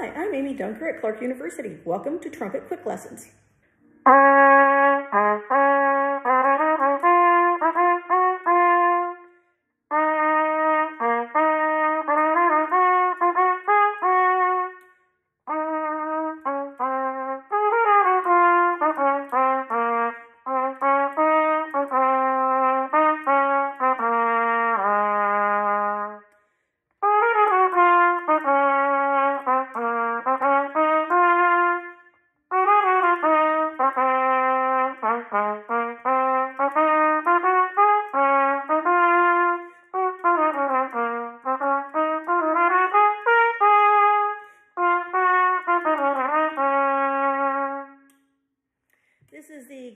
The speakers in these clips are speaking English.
Hi, I'm Amy Dunker at Clarke University. Welcome to Trumpet Quick Lessons.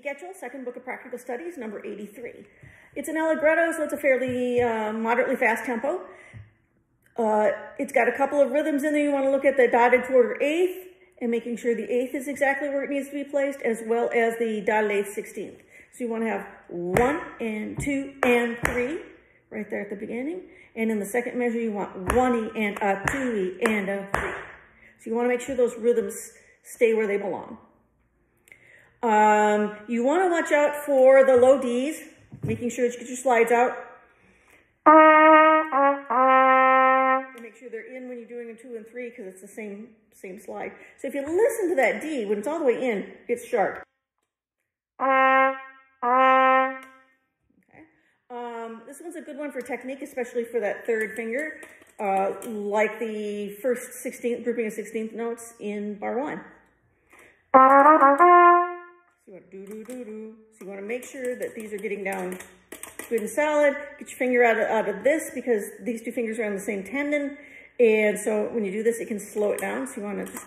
Getchell Second Book of Practical Studies, number 83. It's an allegretto, so it's a fairly uh, moderately fast tempo. Uh, it's got a couple of rhythms in there. You want to look at the dotted quarter eighth and making sure the eighth is exactly where it needs to be placed, as well as the dotted eighth sixteenth. So you want to have one and two and three right there at the beginning. And in the second measure, you want one E and a two E and a three. So you want to make sure those rhythms stay where they belong. Um, you want to watch out for the low Ds, making sure that you get your slides out. Make sure they're in when you're doing a two and three because it's the same same slide. So if you listen to that D, when it's all the way in, it's sharp. Okay. Um, this one's a good one for technique, especially for that third finger, uh, like the first 16th grouping of 16th notes in bar one. So you want to do do do do. So you want to make sure that these are getting down good and solid. Get your finger out of, out of this because these two fingers are on the same tendon. And so when you do this, it can slow it down. So you want to just,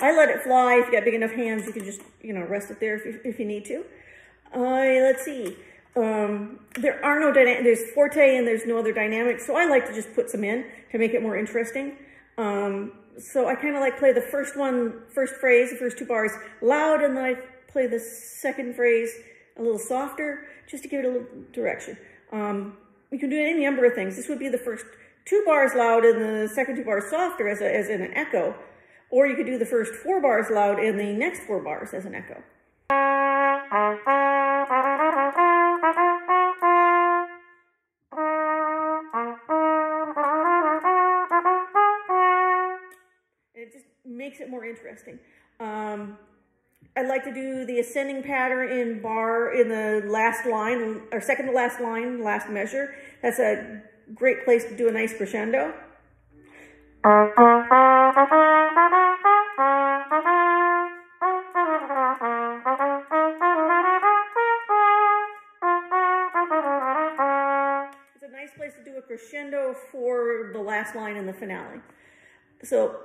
I let it fly. If you got big enough hands, you can just, you know, rest it there if you, if you need to. Uh, let's see. Um, there are no, there's forte and there's no other dynamics. So I like to just put some in to make it more interesting. Um, so I kind of like play the first one, first phrase, the first two bars loud, and then I play the second phrase a little softer, just to give it a little direction. Um, you can do any number of things. This would be the first two bars loud and the second two bars softer as, a, as in an echo. Or you could do the first four bars loud and the next four bars as an echo. It just makes it more interesting. Um, I'd like to do the ascending pattern in bar in the last line, or second to last line, last measure. That's a great place to do a nice crescendo. It's a nice place to do a crescendo for the last line in the finale. So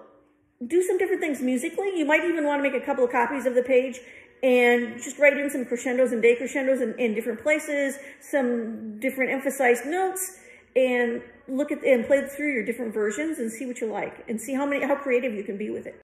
do some different things musically. You might even want to make a couple of copies of the page and just write in some crescendos and decrescendos in, in different places, some different emphasized notes, and look at and play through your different versions and see what you like and see how many how creative you can be with it.